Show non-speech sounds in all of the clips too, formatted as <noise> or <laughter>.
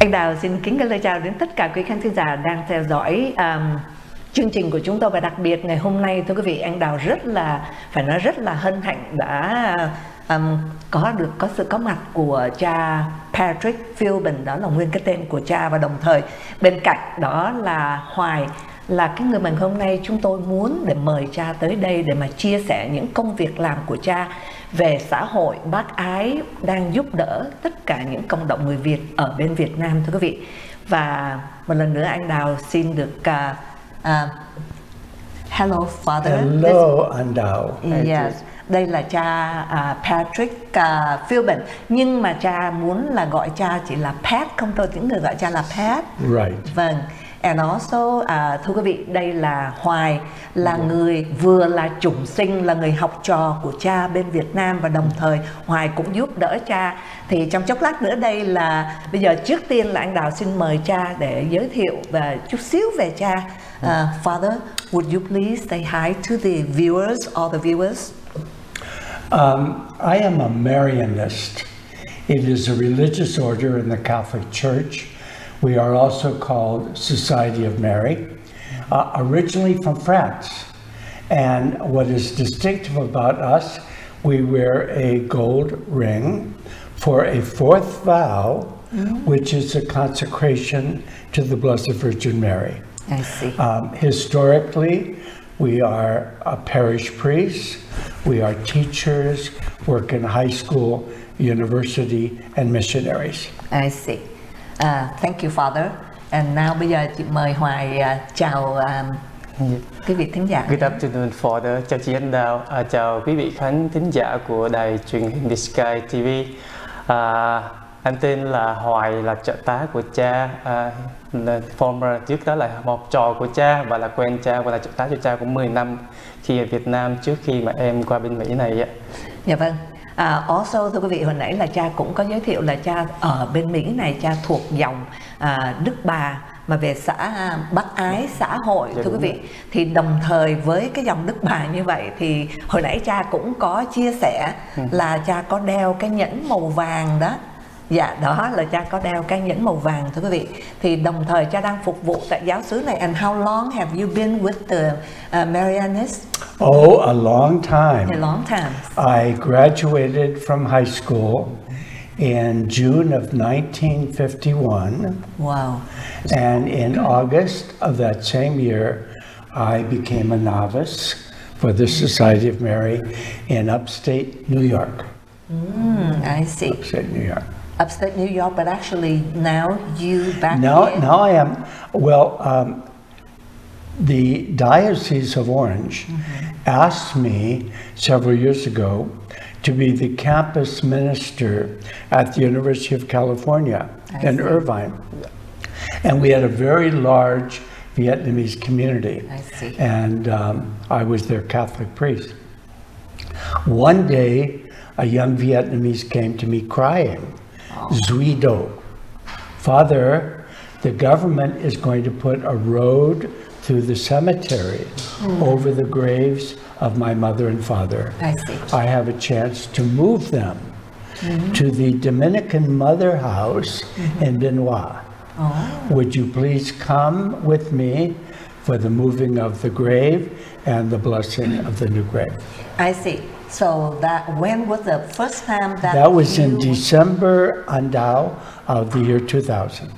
Anh Đào xin kính gửi lời chào đến tất cả quý khán thính giả đang theo dõi um, chương trình của chúng tôi. Và đặc biệt ngày hôm nay thưa quý vị anh Đào rất là phải nói rất là hân hạnh đã um, có được có sự có mặt của cha Patrick Philbin đó là nguyên cái tên của cha và đồng thời bên cạnh đó là Hoài là cái người mà hôm nay chúng tôi muốn để mời cha tới đây để mà chia sẻ những công việc làm của cha về xã hội bác ái đang giúp đỡ tất cả những cộng đồng người Việt ở bên Việt Nam thưa quý vị. Và một lần nữa anh Đào xin được uh, uh, Hello Father. Hello anh Đào. Yes đây là cha uh, Patrick uh, Philbin nhưng mà cha muốn là gọi cha chỉ là Pat không thôi những người gọi cha là Pat right vâng And also, à, thưa quý vị, đây là Hoài, là người vừa là chủng sinh, là người học trò của cha bên Việt Nam và đồng thời Hoài cũng giúp đỡ cha. Thì trong chốc lát nữa đây là, bây giờ trước tiên là anh Đào xin mời cha để giới thiệu và chút xíu về cha. Uh, Father, would you please say hi to the viewers, all the viewers? Um, I am a Marianist. It is a religious order in the Catholic Church. We are also called Society of Mary, uh, originally from France. And what is distinctive about us, we wear a gold ring for a fourth vow, mm-hmm. which is a consecration to the Blessed Virgin Mary. I see. Um, historically, we are a parish priest, we are teachers, work in high school, university, and missionaries. I see. Uh, thank you Father. And now bây giờ chị mời Hoài uh, chào uh, quý vị thính giả. Good afternoon Father. Chào chị Anh Đào. À, chào quý vị khán thính giả của đài truyền hình The Sky TV. À, anh tên là Hoài là trợ tá của cha. À, former trước đó là một trò của cha và là quen cha và là trợ tá cho cha cũng 10 năm khi ở Việt Nam trước khi mà em qua bên Mỹ này. Dạ vâng. À, also thưa quý vị hồi nãy là cha cũng có giới thiệu là cha ở bên Mỹ này cha thuộc dòng à, Đức Bà mà về xã Bắc Ái xã hội dạ, thưa quý vị thì đồng thời với cái dòng Đức Bà như vậy thì hồi nãy cha cũng có chia sẻ ừ. là cha có đeo cái nhẫn màu vàng đó Dạ đó là cha có đeo cái nhẫn màu vàng thưa quý vị Thì đồng thời cha đang phục vụ tại giáo xứ này And how long have you been with the uh, Marianists? Oh, a long time. A long time. I graduated from high school in June of 1951. Wow. And in August of that same year, I became a novice for the Society of Mary in upstate New York. Mm, I see. Upstate New York upstate New York, but actually now you back now, here? Now I am, well, um, the Diocese of Orange mm-hmm. asked me several years ago to be the campus minister at the University of California I in see. Irvine. And we had a very large Vietnamese community. I see. And um, I was their Catholic priest. One day, a young Vietnamese came to me crying Zuido. Father, the government is going to put a road through the cemetery mm. over the graves of my mother and father. I see. I have a chance to move them mm-hmm. to the Dominican Mother House mm-hmm. in Benoit. Oh. Would you please come with me for the moving of the grave and the blessing of the new grave? I see. So that when was the first time that That was in December Andao of the year 2000.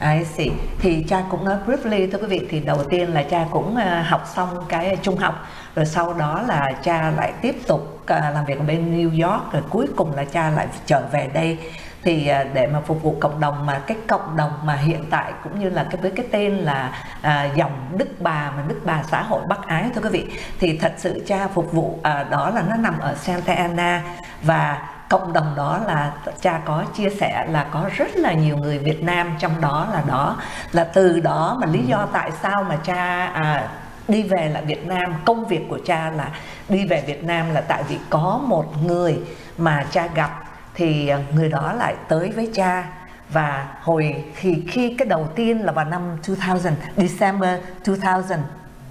I see. Thì cha cũng nói briefly thưa quý vị thì đầu tiên là cha cũng uh, học xong cái trung học rồi sau đó là cha lại tiếp tục uh, làm việc ở bên New York rồi cuối cùng là cha lại trở về đây thì à, để mà phục vụ cộng đồng mà cái cộng đồng mà hiện tại cũng như là cái với cái tên là à, dòng Đức Bà mà Đức Bà xã hội Bắc Ái thưa quý vị thì thật sự cha phục vụ à, đó là nó nằm ở Santa Ana. Và cộng đồng đó là cha có chia sẻ là có rất là nhiều người Việt Nam trong đó là đó. Là từ đó mà lý do tại sao mà cha à, đi về lại Việt Nam công việc của cha là đi về Việt Nam là tại vì có một người mà cha gặp thì à, người đó lại tới với cha. Và hồi khi khi cái đầu tiên là vào năm 2000 December 2000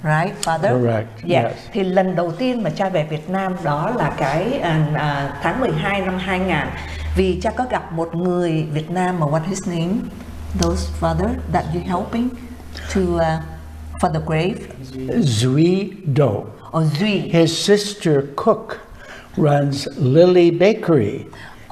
right father? Correct yeah. yes. thì lần đầu tiên mà cha về Việt Nam đó là cái uh, uh, tháng 12 năm 2000 vì cha có gặp một người Việt Nam mà what his name? Those father that you helping to uh, for the grave? Zui Do. or Duy His sister Cook runs Lily Bakery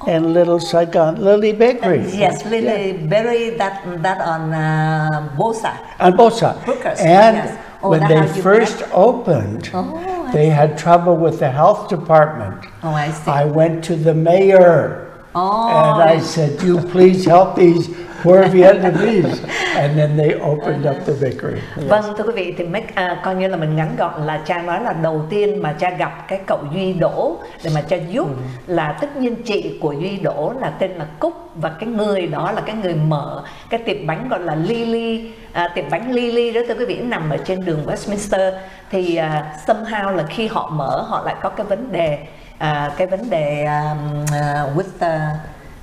in Little Saigon. Lily Bakery. yes Lily bury that that on uh, Bosa On Bosa. Hookers, And yes. Oh, when they first met? opened, Oh, they had trouble with the health department. oh I see I went to the mayor oh and I said, you please help these poor Vietnamese. And then they opened up the bakery. Vâng thưa quý vị thì make, à, coi như là mình ngắn gọn là cha nói là đầu tiên mà cha gặp cái cậu Duy Đỗ để mà cha giúp là tất nhiên chị của Duy Đỗ là tên là Cúc và cái người đó là cái người mở cái tiệm bánh gọi là Lily à, tiệm bánh Lily đó thưa quý vị nằm ở trên đường Westminster thì à, somehow là khi họ mở họ lại có cái vấn đề à, cái vấn đề um, uh, with the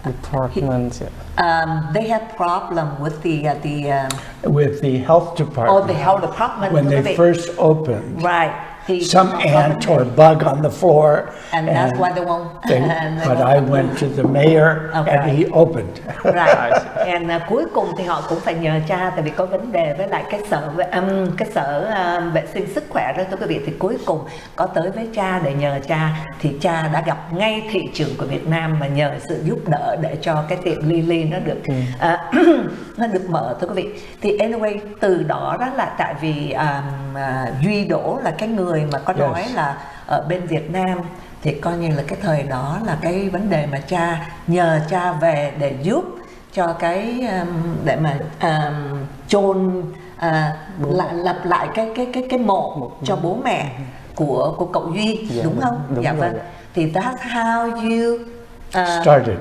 department um, they had problem with the uh, the um, With the health department. the health department When they first opened, Right. Some ant or bug on the floor. And that's why they won't. <laughs> they- and but I went to the mayor Okay. and he opened. Right. <laughs> And uh, cuối cùng thì họ cũng phải nhờ cha tại vì có vấn đề với lại cái sở um, cái sở uh, vệ sinh sức khỏe đó thưa quý vị thì cuối cùng có tới với cha để nhờ cha thì cha đã gặp ngay thị trường của Việt Nam và nhờ sự giúp đỡ để cho cái tiệm Lily nó được à, <clears throat> nó được mở thưa quý vị thì anyway từ đó đó là tại vì um, à, Duy Đỗ là cái người mà có Yes. nói là ở bên Việt Nam thì coi như là cái thời đó là cái vấn đề mà cha nhờ cha về để giúp cho cái um, để mà um, chôn à, lại lập lại cái cái cái cái mộ cho bố mẹ của của cậu Duy Dạ, đúng không? đúng dạ vâng. ạ. Thì that's how you uh, Started.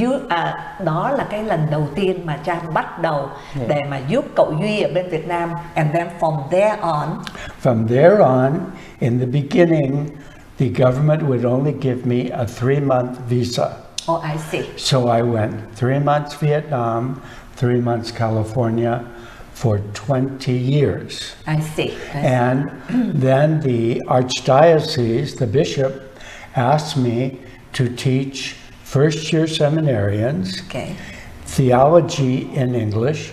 You, à, đó là cái lần đầu tiên mà cha bắt đầu Yeah. để mà giúp cậu Duy ở bên Việt Nam and then from there on From there on, in the beginning, the government would only give me a three month visa. oh I see So I went three months Vietnam, three months California for 20 years. I see, I see. And then the archdiocese, the bishop, asked me to teach first year seminarians okay theology in English.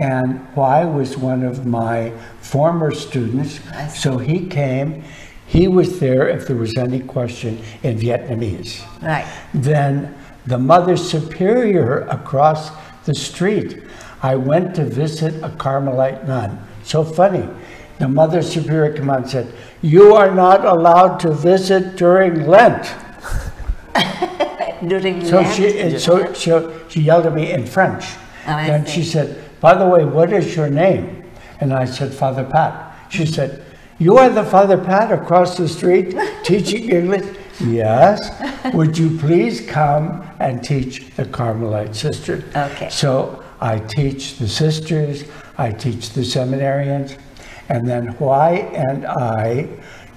And Huai was one of my former students. So he came, he was there if there was any question in Vietnamese. right Then the Mother Superior across the street, I went to visit a Carmelite nun. So funny. The Mother Superior came out and said, You are not allowed to visit during Lent. <laughs> during So Lent, she, so she, she yelled at me in French. Oh, and she said, By the way, what is your name? And I said, Father Pat. She said, You are the Father Pat across the street teaching English? Yes. Would you please come and teach the Carmelite sisters? Okay. So I teach the sisters, I teach the seminarians, and then Huai and I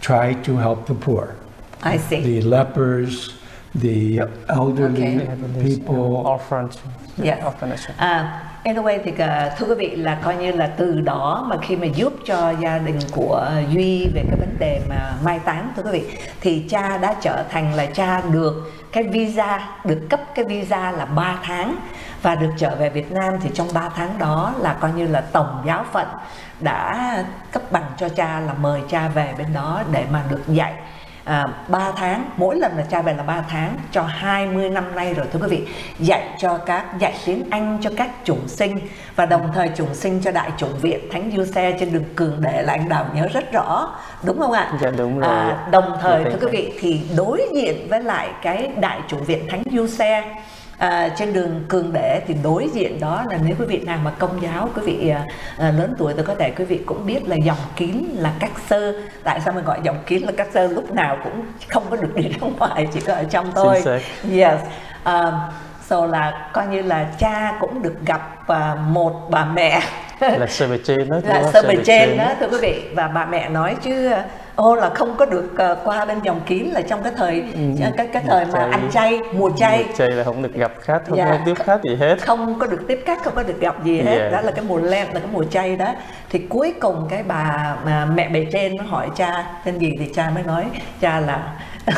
try to help the poor I see the lepers, the elderly Okay. people. orphan Yes. orphanage uh, À, anyway thì cả, thưa quý vị là coi như là từ đó mà khi mà giúp cho gia đình của Duy về cái vấn đề mà mai táng thưa quý vị thì cha đã trở thành là cha được cái visa được cấp cái visa là 3 tháng. Và được trở về Việt Nam thì trong 3 tháng đó là coi như là tổng giáo phận đã cấp bằng cho cha là mời cha về bên đó để mà được dạy à, 3 tháng mỗi lần là cha về là 3 tháng cho 20 năm nay rồi thưa quý vị dạy cho các dạy tiếng Anh cho các chủng sinh và đồng thời chủng sinh cho đại chủng viện Thánh Du Xe trên đường Cường Đệ là anh Đào nhớ rất rõ đúng không ạ? Dạ, đúng rồi. À, đồng thời Dạ, thưa quý vị thì đối diện với lại cái đại chủng viện Thánh Du Xe À, trên đường Cường Để thì đối diện đó là nếu quý vị nào mà công giáo quý vị à, à, lớn tuổi thì có thể quý vị cũng biết là dòng kín là các sơ. Tại sao mình gọi dòng kín là các sơ? Lúc nào cũng không có được đi ra ngoài chỉ có ở trong thôi. yes. Um, so là coi như là cha cũng được gặp à, một bà mẹ. Là sơ bề trên đó <laughs> là sơ bề trên. đó thưa quý vị. Và bà mẹ nói chứ ô là không có được ờ, qua bên dòng kín là trong cái thời cái cái thời mà ăn chay mùa chay. Chay là không được gặp khách không Dạ. có tiếp khách gì hết. Không có được tiếp khách không có được gặp gì hết. Dạ. đó là cái mùa lent là cái mùa chay đó. Thì cuối cùng cái bà mà mẹ bề trên nó hỏi cha tên gì thì cha mới nói cha là <laughs>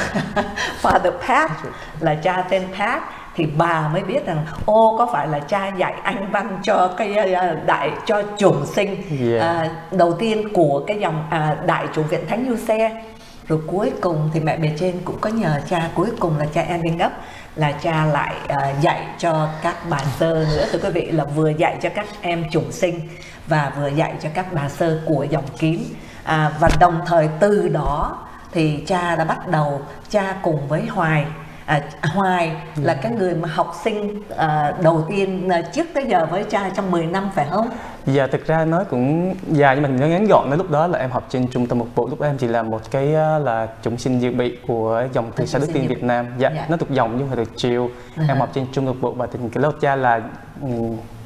Father Pat là cha tên Pat thì bà mới biết rằng ô có phải là cha dạy anh văn cho cái à, đại cho chủng sinh Yeah. à, đầu tiên của cái dòng à, đại chủng viện thánh du xe. Rồi cuối cùng thì mẹ bề trên cũng có nhờ cha cuối cùng là cha ending up là cha lại à, dạy cho các bà sơ nữa. Thưa quý vị là vừa dạy cho các em chủng sinh và vừa dạy cho các bà sơ của dòng kín. À, và đồng thời từ đó thì cha đã bắt đầu cha cùng với hoài À, Hoài là cái người mà học sinh à, đầu tiên à, trước tới giờ với cha trong 10 năm phải không? Dạ thực ra nói cũng dài nhưng mình nói ngắn gọn đến lúc đó là em học trên trung tâm một bộ lúc đó em chỉ là một cái á, là chúng sinh dự bị của dòng từ sa đức tiên Việt Nam dạ, Dạ. nó thuộc dòng nhưng mà thuộc chiều À. em học trên trung tâm một bộ và tình cái lớp cha là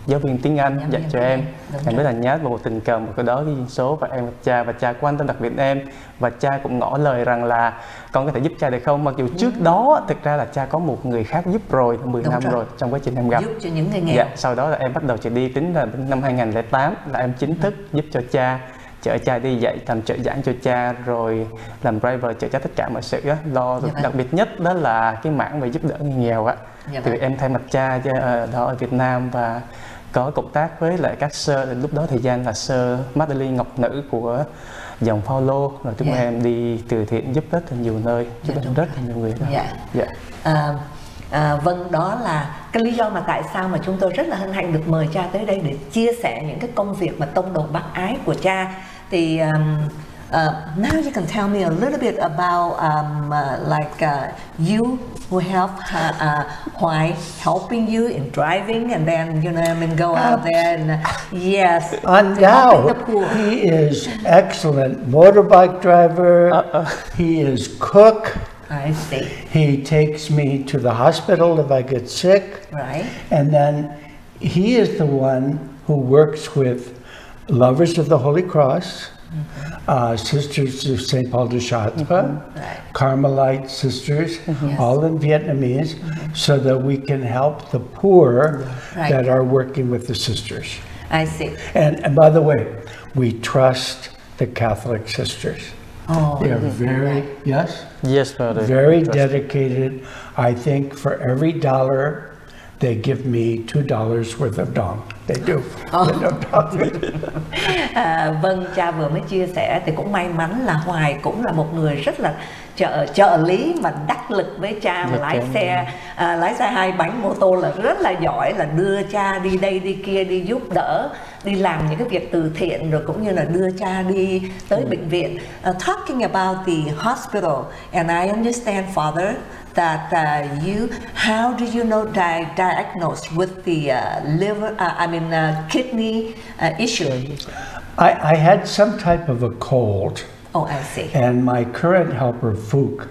giáo viên tiếng Anh Giáo dạy cho em. Đúng em rất là nhát và một tình cờ một cái đó ghi số và em gặp cha và cha quan tâm đặc biệt em. Và cha cũng ngỏ lời rằng là con có thể giúp cha được không? Mặc dù trước đó thực ra là cha có một người khác giúp rồi 10 Đúng năm rồi. rồi trong quá trình em gặp. Giúp cho những người nghèo. Dạ, sau đó là em bắt đầu chỉ đi tính là năm 2008 là em chính thức giúp cho cha chở cha đi dạy làm trợ giảng cho cha rồi làm driver chở cha tất cả mọi sự á, lo Dạ vâng. đặc biệt nhất đó là cái mảng về giúp đỡ người nghèo á. Dạ thì vâng. em thay mặt cha ờ, đó ở Việt Nam và có cộng tác với lại các sơ lúc đó thời gian là sơ Madeline Ngọc Nữ của dòng Paulo rồi chúng Dạ. em đi từ thiện giúp rất là nhiều nơi giúp Dạ, đỡ đúng rất là nhiều người đó. Dạ. dạ. À, à, vâng đó là cái lý do mà tại sao mà chúng tôi rất là hân hạnh được mời cha tới đây để chia sẻ những cái công việc mà tông đồ bác ái của cha thì um, uh, now you can tell me a little bit about um, uh, like uh, you who help uh, uh, Hoài helping you in driving and then you know I mean go out there and <laughs> uh, yes to help in the Undoubtedly, he is excellent motorbike driver. He is cook. I see He takes me to the hospital if I get sick. right And then he is the one who works with Lovers of the Holy Cross, uh, Sisters of St. Paul de Chartres, Right. Carmelite sisters, Yes. all in Vietnamese, so that we can help the poor Right. that are working with the sisters. I see And, and by the way, we trust the Catholic sisters. oh They are very, yes? Yes, Father. very dedicated. I think for every dollar, they give me two dollars worth of dong. They do. <laughs> À, vâng cha vừa mới chia sẻ thì cũng may mắn là Hoài cũng là một người rất là trợ trợ lý mà đắc lực với cha mà Dạ, lái cảm xe à, lái xe hai bánh mô tô là rất là giỏi là đưa cha đi đây đi kia đi giúp đỡ đi làm những cái việc từ thiện rồi cũng như là đưa cha đi tới bệnh viện. Uh, talking about the hospital and I understand father that uh, you how do you know di- diagnosed with the uh, liver uh, I mean uh, kidney uh, issue? I, I had some type of a cold, oh I see. And my current helper, Fook,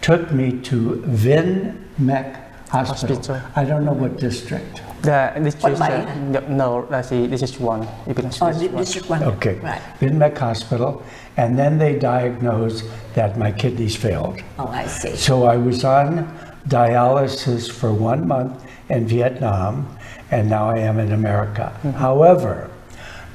took me to Vin Mec Hospital. Hospital. I don't know what district. The, this What is, by? uh, no, no, that's the, this is one. You can oh this di- one. district one Okay. right Vin Mec Hospital. And then they diagnosed that my kidneys failed. oh I see So I was on dialysis for one month in Vietnam, and now I am in America. However,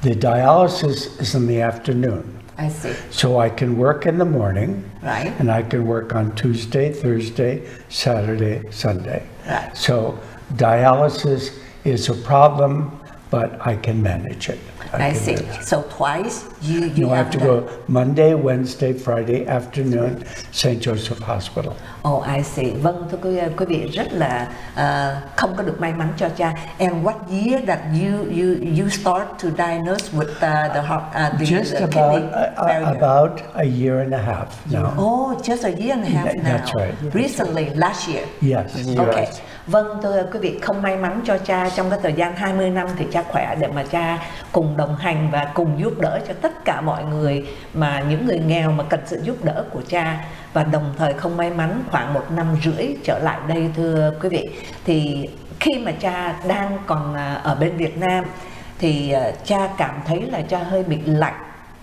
the dialysis is in the afternoon. I see So I can work in the morning, Right. and I can work on Tuesday, Thursday, Saturday, Sunday. Right. So dialysis is a problem, but I can manage it. I can see so twice you you No, I have to the- go Monday, Wednesday, Friday afternoon, St. Joseph Hospital. Oh, I see. Vâng, thưa quý, quý vị rất là à, không có được may mắn cho cha. And what year that you you you start to diagnose with uh, the heart uh, the, Just the about kidney uh, failure? about a year and a half now. Oh, just a year and a half Th- now. that's right. Recently, last year. Yes. You're Ok, right. vâng thưa quý vị không may mắn cho cha trong cái thời gian 20 năm thì cha khỏe để mà cha cùng đồng hành và cùng giúp đỡ cho tất cả mọi người mà những người nghèo mà cần sự giúp đỡ của cha. Và đồng thời không may mắn khoảng một năm rưỡi trở lại đây thưa quý vị thì khi mà cha đang còn à, ở bên Việt Nam thì à, cha cảm thấy là cha hơi bị lạnh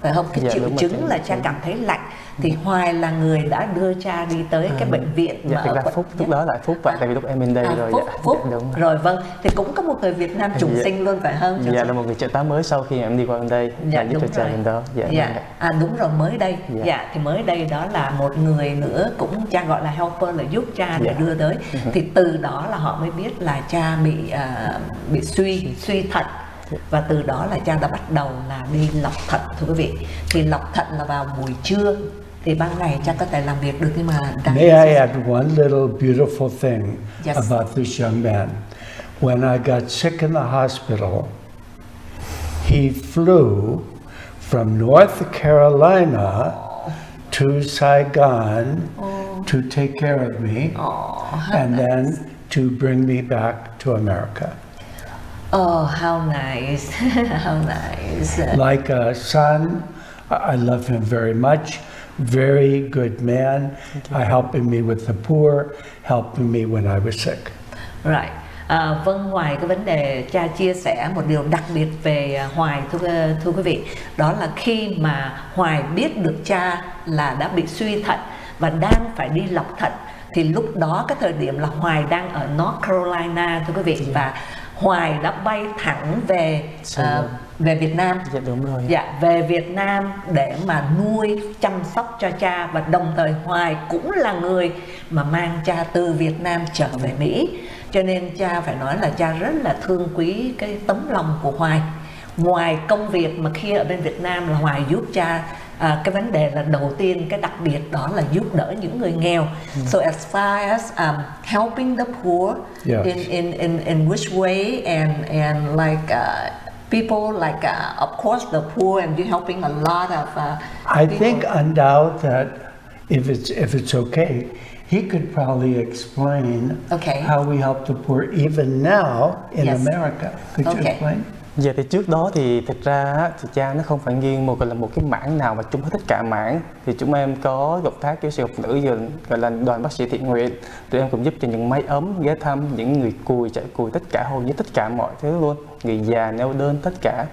phải không? Cái Dạ, triệu chứng là cha cảm thấy lạnh thì hoài là người đã đưa cha đi tới cái bệnh viện dạ mà ở quận- phúc lúc đó là phúc vậy À. tại vì lúc em bên đây à, rồi phúc, dạ, phúc. dạ, đúng rồi. rồi vâng thì cũng có một người Việt Nam trùng Dạ. sinh luôn phải không dạ là một người trợ tá mới sau khi em đi qua bên đây Dạ, giúp đúng cho cha bên đó dạ, dạ. vâng ạ. à đúng rồi mới đây Dạ. dạ. thì mới đây đó là một người nữa cũng cha gọi là helper là giúp cha để Dạ. đưa tới thì từ đó là họ mới biết là cha bị à, bị suy suy thận và từ đó là cha đã bắt đầu là đi lọc thận thưa quý vị thì lọc thận là vào buổi trưa thì ban ngày cha có thể làm việc được nhưng mà May I add one little beautiful thing Yes. about this young man? When I got sick in the hospital, he flew from North Carolina to Saigon oh. to take care of me oh, and then to bring me back to America. oh how nice <laughs> how nice Like a son, I love him very much. Very good man, uh, helping me with the poor, helping me when I was sick. Right. À, vâng ngoài cái vấn đề cha chia sẻ một điều đặc biệt về à, Hoài thưa thưa quý vị đó là khi mà Hoài biết được cha là đã bị suy thận và đang phải đi lọc thận thì lúc đó cái thời điểm là Hoài đang ở North Carolina thưa quý vị và Hoài đã bay thẳng về à, về Việt Nam dạ đúng rồi Dạ, về Việt Nam để mà nuôi, chăm sóc cho cha và đồng thời Hoài cũng là người mà mang cha từ Việt Nam trở về Mỹ. Cho nên cha phải nói là cha rất là thương quý cái tấm lòng của Hoài. Ngoài công việc mà khi ở bên Việt Nam là Hoài giúp cha à, cái vấn đề là đầu tiên cái đặc biệt đó là giúp đỡ những người nghèo. So as far as um, helping the poor Yes. in in in in which way and and like uh, people like uh, of course the poor and you're helping a lot of uh, I people. think undoubt that if it's if it's okay, he could probably explain Okay. how we help the poor even now in Yes. America. Could you Okay. explain? Dạ thì trước đó thì thực ra á, thì cha nó không phải nghiêng một gọi là một cái mảng nào mà chung hết tất cả mảng thì chúng em có động tác kiểu sự học nữ giờ gọi là đoàn bác sĩ thiện nguyện tụi em cũng giúp cho những máy ấm ghé thăm những người cùi chạy cùi tất cả hầu như tất cả mọi thứ luôn người già neo đơn tất cả.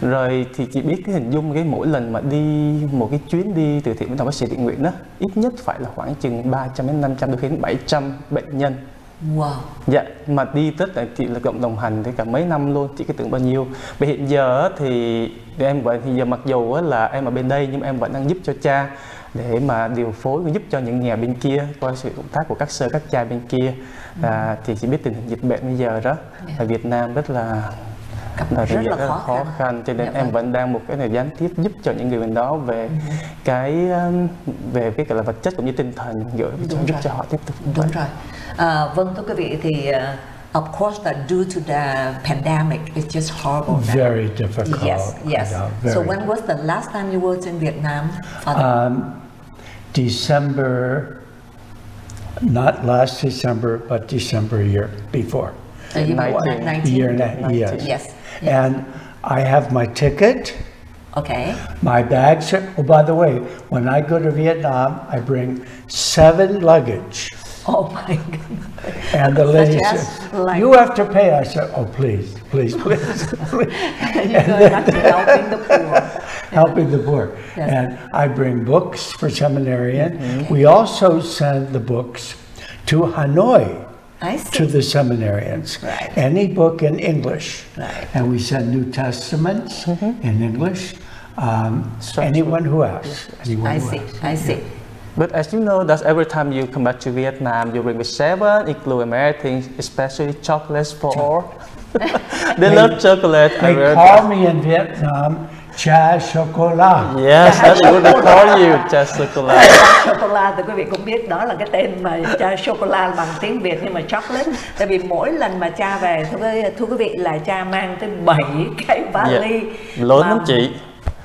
Rồi thì chị biết cái hình dung cái mỗi lần mà đi một cái chuyến đi từ thiện với đoàn bác sĩ thiện nguyện đó ít nhất phải là khoảng chừng 300 đến 500 đôi khi đến 700 bệnh nhân. Wow. Dạ, mà đi Tết là chị là cộng đồng hành thì cả mấy năm luôn, chị cứ tưởng bao nhiêu. Vì hiện giờ thì, em vẫn hiện giờ mặc dù là em ở bên đây nhưng em vẫn đang giúp cho cha để mà điều phối và giúp cho những nghèo bên kia qua sự công tác của các sơ các cha bên kia à, thì chị biết tình hình dịch bệnh bây giờ đó ở Việt Nam rất là là rất là hiện khó khăn. khăn cho nên Dạ em vâng. vẫn đang một cái này gián tiếp giúp cho những người bên đó về cái um, về cái gọi là vật chất cũng như tinh thần gửi giúp rồi. cho họ tiếp tục đúng rồi à, vâng thưa quý vị thì uh, of course that due to the pandemic it's just horrible now. Very difficult. Yes, yes. Know, So very. when was the last time you were in Vietnam? Father? Um, December, not last December, but December year before. Uh, you were 19. 19? Year and a yes. Yes. yes. And I have my ticket, Okay. my bags. Are, oh, by the way, when I go to Vietnam, I bring seven luggage. <laughs> Oh my goodness. And the lady Such said, like- "You have to pay." I said, "Oh, please, please, please, <laughs> please." You're going <laughs> back helping the poor. helping the poor. Yes. And I bring books for seminarian. We also send the books to Hanoi I to the seminarians. Right. Any book in English. Right. And we send New Testaments in English. Um, anyone who asks. Anyone I who see. asks. I see. But as you know, that every time you come back to Vietnam, you bring with seven, including everything, especially chocolates for. <laughs> they love chocolate. I They call that. me in Vietnam cha chocolat. Yes, that's what they call you, just chocolate. la thì quý vị cũng biết đó là cái tên mà cha la bằng tiếng Việt nhưng mà chocolate tại vì mỗi lần mà cha về thưa quý, thưa quý vị là cha mang tới 7 cái vali Lớn mà lắm chị.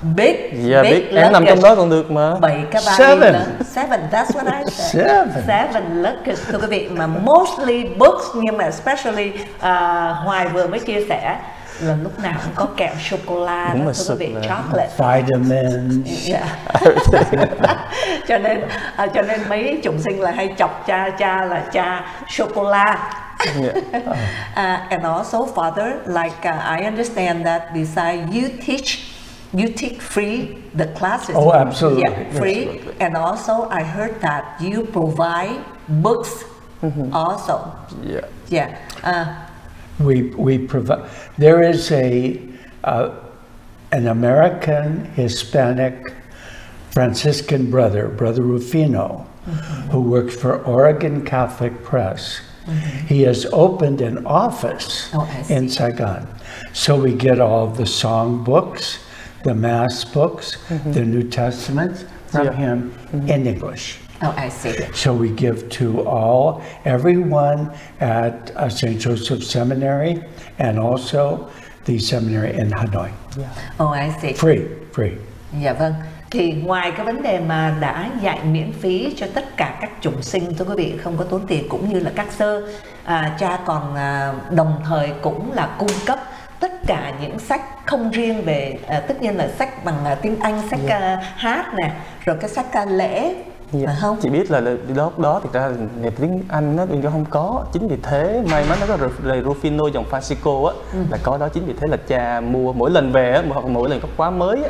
Big Dạ biết, em nằm trong đó còn được mà. 7 cái vali Seven. lớn seven that's what I said Seven. seven luggage thưa quý vị mà mostly books nhưng mà especially à, Hoài vừa mới chia sẻ là lúc nào cũng có kẹo sô cô la đó thưa quý vị là- chocolate Vitamins. Dạ. <laughs> cho nên à, cho nên mấy chủng sinh là hay chọc cha cha là cha sô cô la Yeah. Uh, and also, Father, like uh, I understand that besides you teach you take free the classes. Oh, absolutely. Yeah, free. Absolutely. And also, I heard that you provide books also. Yeah. Yeah. Uh, We, we provide, there is a, uh, an American Hispanic Franciscan brother, Brother Rufino, who works for Oregon Catholic Press. He has opened an office Oh, in Saigon. So we get all the song books, the Mass books, the New Testaments from Yeah. him in English. oh, I see. So we give to all, everyone at uh, St. Joseph Seminary and also the seminary in Hanoi. Oh, I see. Free, free. Dạ vâng. Thì ngoài cái vấn đề mà đã dạy miễn phí cho tất cả các chủng sinh thưa quý vị không có tốn tiền cũng như là các sơ à, cha còn à, đồng thời cũng là cung cấp tất cả những sách không riêng về à, tất nhiên là sách bằng à, tiếng Anh sách à, hát nè rồi cái sách ca lễ Dạ. phải không? Chị biết là đó đó thực ra nghề tiếng Anh nó bên đó không có chính vì thế may mắn nó có lời Rufino dòng Francisco á Ừ. là có đó chính vì thế là cha mua mỗi lần về á hoặc mỗi lần có khóa mới á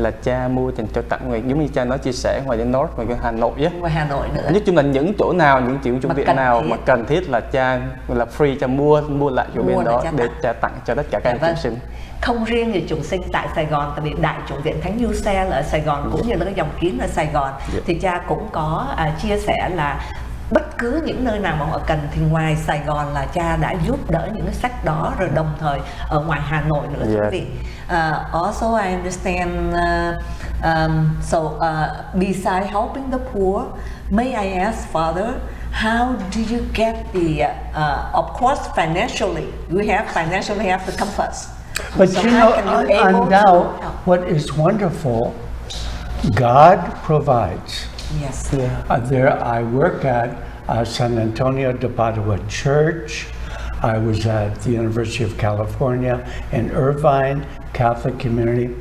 là cha mua dành cho tặng nguyện giống như cha nói chia sẻ ngoài đến North ngoài cái Hà Nội á Ngoài Hà Nội nữa. nói chung là những chỗ nào những triệu trung viện nào thiết. mà cần thiết là cha là free cha mua mua lại chỗ Mua bên đó cha để tặng. cha tặng cho tất cả các Dạ anh vâng. chúng sinh Không riêng về chủng sinh tại Sài Gòn, tại vì Đại chủng viện Thánh Du Xe là ở Sài Gòn cũng như là cái dòng kiến ở Sài Gòn Dạ. thì cha cũng có à, chia sẻ là bất cứ những nơi nào mà họ cần thì ngoài Sài Gòn là cha đã giúp đỡ những cái sách đó rồi đồng thời ở ngoài Hà Nội nữa thưa quý vị. Uh, also I understand uh, um, so uh, beside helping the poor, may I ask Father, how do you get the uh, of course financially you have financially have to come first. But So you know, you and now what is wonderful, God provides. Yes. yeah. Uh, there, I work at uh, San Antonio de Padua Church. I was at the University of California in Irvine Catholic community.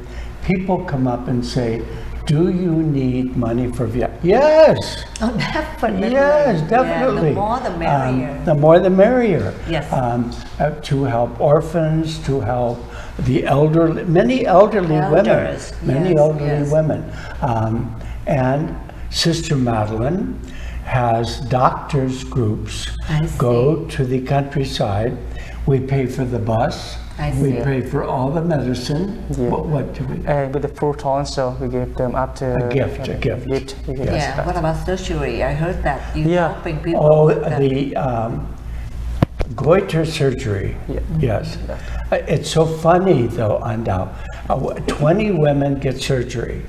People come up and say, "Do you need money for Viet?" Yes, Oh, definitely. yes, Yeah, definitely. the more the merrier. Um, the more the merrier. Yes. Um, uh, to help orphans, to help the elderly, many elderly Elders, women, many yes, elderly yes. women. Um, and Sister Madeline has doctors groups go to the countryside. We pay for the bus. I we see. pay for all the medicine. Yeah. What, what do we? And with the fruit also, we give them after A gift, a gift. gift. we give yeah. that. What about surgery? I heard that you Yeah. helping people. Oh, with the- the um, goiter surgery. Yeah. Yes. Uh, It's so funny though, Andao. Uh, 20 women get surgery.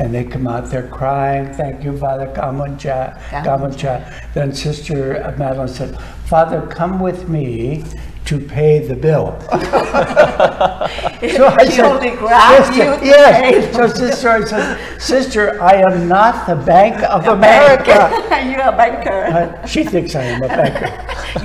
And they come out there crying, thank you, Father Kamuncha, Kamuncha. Then Sister Madeline said, Father, come with me to pay the bill. <laughs> so I She only grabbed yes. So sister, I said, Sister, I am not the Bank of America. <laughs> You're a banker. Uh, she thinks I am a banker.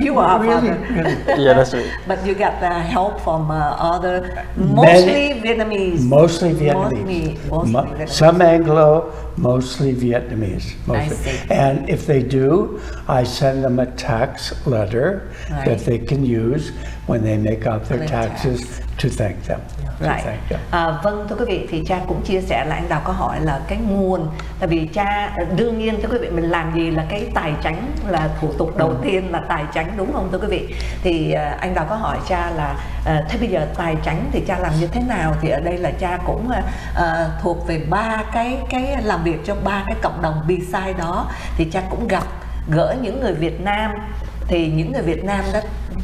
<laughs> you are really, father. really. Yeah, that's right. But you got the help from uh, other, mostly Vietnamese. Mostly Mostly, Vietnamese. mostly Mo- Vietnamese. Some Anglo, mostly Vietnamese. Mostly. see. And if they do, I send them a tax letter Right. that they can use when they make out their taxes to thank them. To Right. thank them. À, vâng thưa quý vị thì cha cũng chia sẻ là anh Đào có hỏi là cái nguồn tại vì cha đương nhiên thưa quý vị mình làm gì là cái tài chánh là thủ tục đầu tiên là tài chánh đúng không thưa quý vị thì à, anh Đào có hỏi cha là à, thế bây giờ tài chánh thì cha làm như thế nào thì ở đây là cha cũng à, à, thuộc về ba cái cái làm việc cho ba cái cộng đồng beside đó thì cha cũng gặp gỡ những người Việt Nam thì những người Việt Nam đã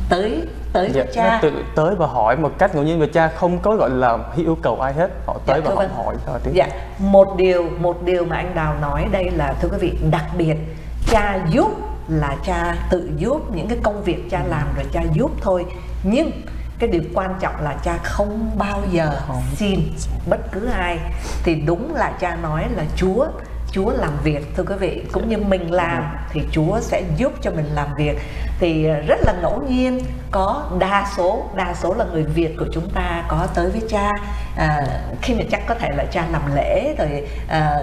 tới tới Dạ, cha. tự tới và hỏi một cách ngẫu nhiên và cha không có gọi là yêu cầu ai hết. Họ tới Dạ, và họ vâng. hỏi thôi tiếng Dạ, một điều một điều mà anh Đào nói đây là thưa quý vị đặc biệt cha giúp là cha tự giúp những cái công việc cha làm rồi cha giúp thôi. Nhưng cái điều quan trọng là cha không bao giờ xin bất cứ ai. Thì đúng là cha nói là Chúa Chúa làm việc thưa quý vị cũng như mình làm thì Chúa sẽ giúp cho mình làm việc. Thì rất là ngẫu nhiên có đa số đa số là người Việt của chúng ta có tới với cha. À, khi mà chắc có thể là cha làm lễ rồi à,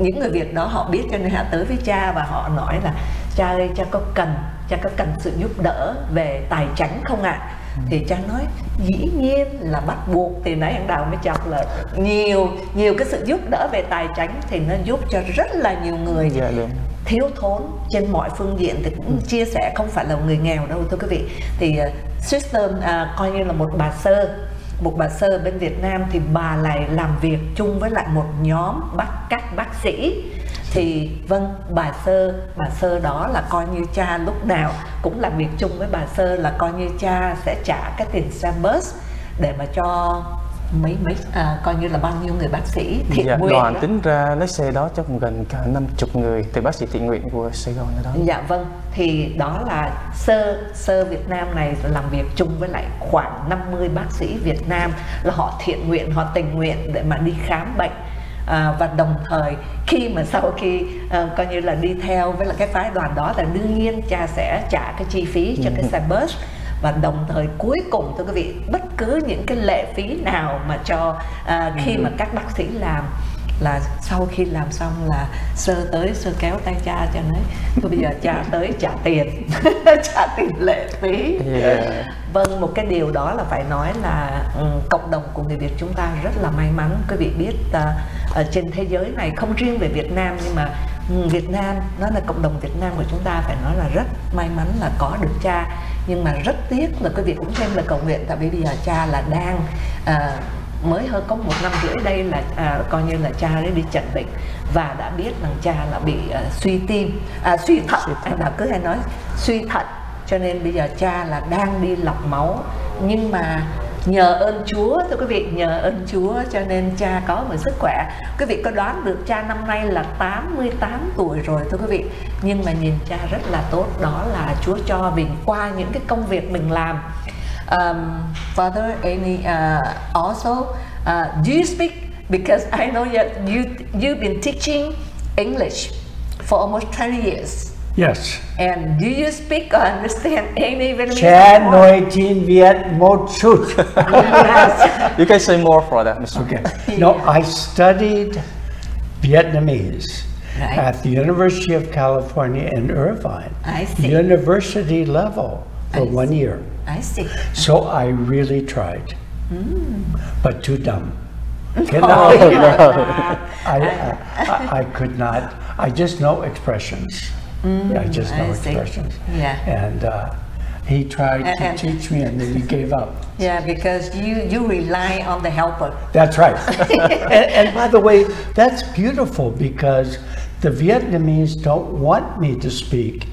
những người Việt đó họ biết cho nên họ tới với cha và họ nói là cha ơi cha có cần cha có cần sự giúp đỡ về tài chính không ạ? Thì cha nói dĩ nhiên là bắt buộc thì nãy anh đào mới chọc là nhiều nhiều cái sự giúp đỡ về tài chính thì nó giúp cho rất là nhiều người. Dạ đúng. Thiếu thốn trên mọi phương diện thì cũng chia sẻ không phải là người nghèo đâu thưa quý vị. Thì uh, sister uh, coi như là một bà sơ một bà sơ bên Việt Nam thì bà lại làm việc chung với lại một nhóm bác các bác sĩ thì vâng bà sơ bà sơ đó là coi như cha lúc nào cũng làm việc chung với bà sơ là coi như cha sẽ trả cái tiền xe bus để mà cho mấy mấy à, coi như là bao nhiêu người bác sĩ thiện dạ, nguyện đoàn đó. tính ra lấy xe đó chắc gần cả 50 người từ bác sĩ thiện nguyện của Sài Gòn đó. Dạ vâng, thì đó là sơ sơ Việt Nam này làm việc chung với lại khoảng 50 bác sĩ Việt Nam là họ thiện nguyện, họ tình nguyện để mà đi khám bệnh à, và đồng thời khi mà sau khi à, coi như là đi theo với là cái phái đoàn đó là đương nhiên cha sẽ trả cái chi phí cho cái xe bus. Và đồng thời cuối cùng thưa quý vị bất cứ những cái lệ phí nào mà cho à, khi mà các bác sĩ làm là sau khi làm xong là sơ tới sơ kéo tay cha cho nói thôi bây giờ cha tới trả tiền <laughs> trả tiền lệ phí. Yeah. vâng một cái điều đó là phải nói là ừ, cộng đồng của người Việt chúng ta rất là may mắn. Quý vị biết à, ở trên thế giới này không riêng về Việt Nam nhưng mà ừ, Việt Nam nó là cộng đồng Việt Nam của chúng ta phải nói là rất may mắn là có được cha. Nhưng mà rất tiếc là quý vị cũng thêm là cầu nguyện tại vì bây giờ cha là đang à, mới hơn có một năm rưỡi đây là à, coi như là cha đấy đi chẩn bệnh và đã biết rằng cha là bị à, suy tim à, suy thận. Anh nào cứ hay nói suy thận. Cho nên bây giờ cha là đang đi lọc máu. Nhưng mà nhờ ơn Chúa thưa quý vị nhờ ơn Chúa cho nên cha có một sức khỏe. Quý vị có đoán được cha năm nay là 88 tuổi rồi thưa quý vị. Nhưng mà nhìn cha rất là tốt. Đó là Chúa cho mình qua những cái công việc mình làm um, Father Amy uh, also uh, do you speak because I know that you you've been teaching English for almost 20 years Yes. and do you speak or understand any Vietnamese Cha nói tiếng Việt một chút. <laughs> yes. You can say more for that, Mr. Okay. No, I studied Vietnamese Right. at the University of California in Irvine, I see. university level for I one year. I see. So I really tried, mm. but too dumb. <laughs> Oh, <laughs> I, yeah. <laughs> I, I, I could not. I just know expressions. Mm, I just know I expressions. Yeah. And uh, he tried And- to and- teach me, and then he gave up. Yeah, because you you rely on the helper. That's right. and, and by the way, that's beautiful because the Vietnamese don't want me to speak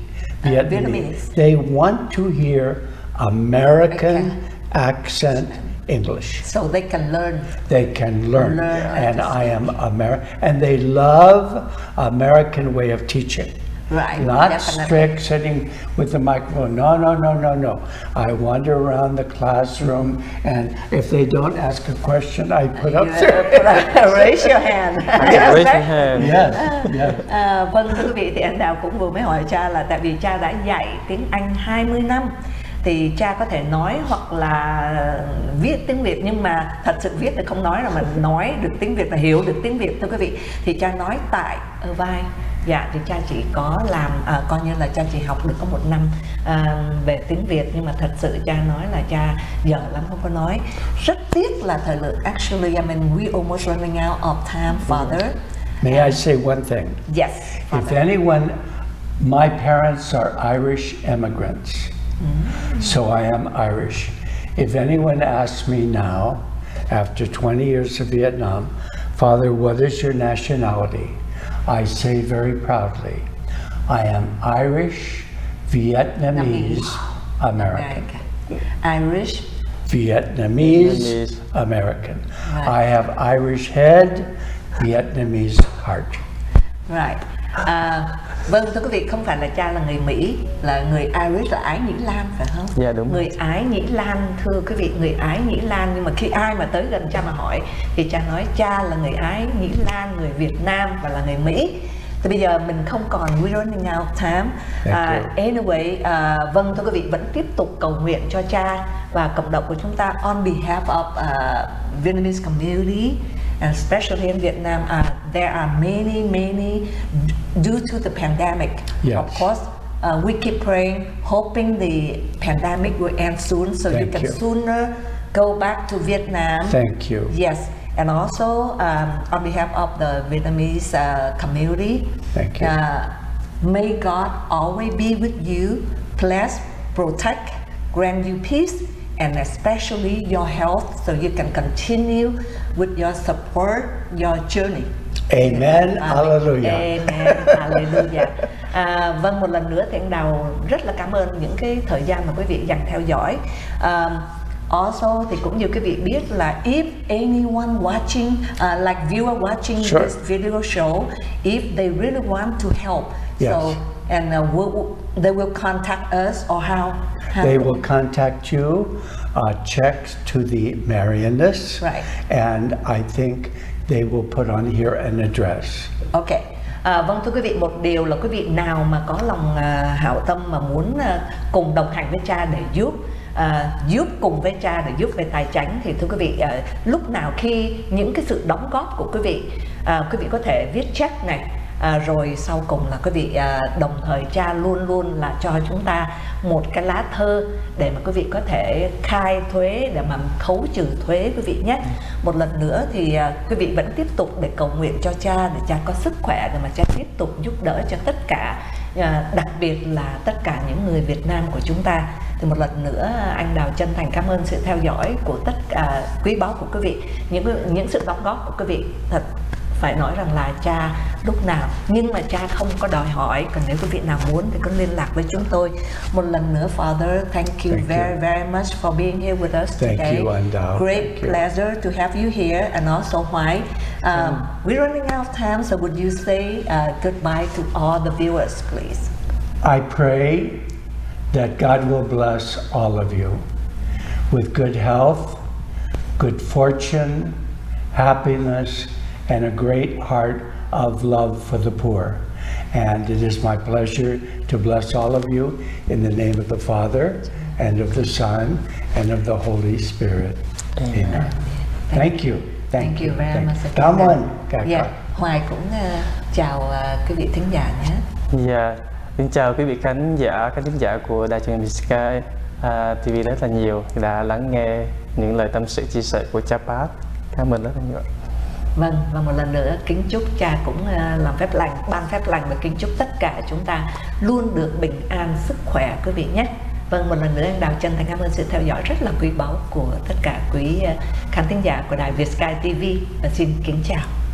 Vietnamese. Vietnamese. They want to hear American accent English. So they can learn. They can learn, Learn and I am American, and they love American way of teaching. Right, Not definitely. strict, sitting with the microphone. No, no, no, no, no. I wander around the classroom, and if they don't ask a question, I put up You, there. uh, <laughs> raise your hand. Raise your <laughs> hand. Yes, yes. À, <laughs> vâng thưa quý vị thì anh Đào cũng vừa mới hỏi cha là tại vì cha đã dạy tiếng Anh 20 năm thì cha có thể nói hoặc là viết tiếng Việt nhưng mà thật sự viết thì không nói rồi mà nói được tiếng Việt và hiểu được tiếng Việt thưa quý vị thì cha nói tại ở vai dạ thì cha chỉ có làm à, coi như là cha chỉ học được có một năm à, về tiếng Việt nhưng mà thật sự cha nói là cha dở lắm không có nói rất tiếc là thời lượng actually I mean we almost running out of time father May I say one thing? yes If father. anyone, my parents are Irish immigrants, so I am Irish. If anyone asks me now, after 20 years of Vietnam, Father, what is your nationality? I say very proudly, I am Irish, Vietnamese, American. America. Irish Vietnamese, Vietnamese. American. Right. I have Irish head, Vietnamese heart. Right. À, vâng thưa quý vị không phải là cha là người Mỹ là người Irish là Ái Nhĩ Lan phải không? Dạ, đúng. Người Ái Nhĩ Lan thưa quý vị người Ái Nhĩ Lan nhưng mà khi ai mà tới gần cha mà hỏi thì cha nói cha là người Ái Nhĩ Lan người Việt Nam và là người Mỹ. Thì bây giờ mình không còn we running out of time. You. anyway, à, vâng thưa quý vị vẫn tiếp tục cầu nguyện cho cha và cộng đồng của chúng ta on behalf of uh, Vietnamese community and especially in Vietnam, uh, there are many, many due to the pandemic. Yes. Of course, uh, we keep praying, hoping the pandemic will end soon, so you can you. sooner go back to Vietnam. Thank you. Yes, and also um, on behalf of the Vietnamese uh, community, Thank you. Uh, may God always be with you, bless, protect, grant you peace, and especially your health, so you can continue with your support, your journey. Amen. Hallelujah. Amen. Hallelujah. À, vâng một lần nữa thì anh Đào rất là cảm ơn những cái thời gian mà quý vị dành theo dõi. Um, Also thì cũng như quý vị biết là if anyone watching uh, like viewer watching Sure. this video show if they really want to help Yes. so and uh, will, they will contact us or how, how They will contact you, uh, checks to the Marianists, Right. and I think they will put on here an address. Ok. À, vâng thưa quý vị, một điều là quý vị nào mà có lòng à, hảo tâm mà muốn à, cùng đồng hành với cha để giúp à, giúp cùng với cha để giúp về tài chính thì thưa quý vị à, lúc nào khi những cái sự đóng góp của quý vị à, quý vị có thể viết check này à, rồi sau cùng là quý vị à, đồng thời cha luôn luôn là cho chúng ta một cái lá thơ để mà quý vị có thể khai thuế để mà khấu trừ thuế quý vị nhé. Một lần nữa thì à, quý vị vẫn tiếp tục để cầu nguyện cho cha để cha có sức khỏe để mà cha tiếp tục giúp đỡ cho tất cả à, đặc biệt là tất cả những người Việt Nam của chúng ta. Thì một lần nữa anh Đào chân thành cảm ơn sự theo dõi của tất cả à, quý báu của quý vị những những sự đóng góp của quý vị thật phải nói rằng là cha lúc nào nhưng mà cha không có đòi hỏi còn nếu quý vị nào muốn thì có liên lạc với chúng tôi một lần nữa Father thank you Thank you. very very much for being here with us Thank today you, Andal. great Thank you. pleasure to have you here and also why um, we're running out of time so would you say uh, goodbye to all the viewers please I pray that God will bless all of you with good health, good fortune, happiness, and a great heart of love for the poor. And it is my pleasure to bless all of you in the name of the Father, and of the Son, and of the Holy Spirit. Amen. Thank you. Thank you very Thank much. Cảm ơn con. Hoài cũng uh, chào uh, quý vị thính giả nhé Dạ, xin chào quý vị khán giả, các thính giả của Đài truyền hình Sky à, TV rất là nhiều đã lắng nghe những lời tâm sự chia sẻ của cha Pat. Cảm ơn rất là nhiều. Vâng, và một lần nữa kính chúc cha cũng ờ, làm phép lành, ban phép lành và kính chúc tất cả chúng ta luôn được bình an, sức khỏe quý vị nhé. Vâng, một lần nữa anh Đào chân thành cảm ơn sự theo dõi rất là quý báu của tất cả quý ờ, khán thính giả của đài Việt Sky TV và xin kính chào.